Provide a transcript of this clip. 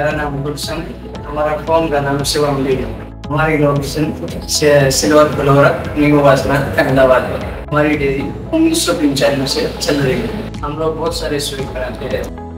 मेरा नाम गुलशन हमारा फॉर्म का नाम शिवम लीड हमारी लोकेशन सिल्वर फ्लोरा नीगो वासना अहमदाबाद में हमारी डेयरी उन्नीस सौ पंचानवे से चल रही है। हम लोग बहुत सारे स्वीट कराते हैं।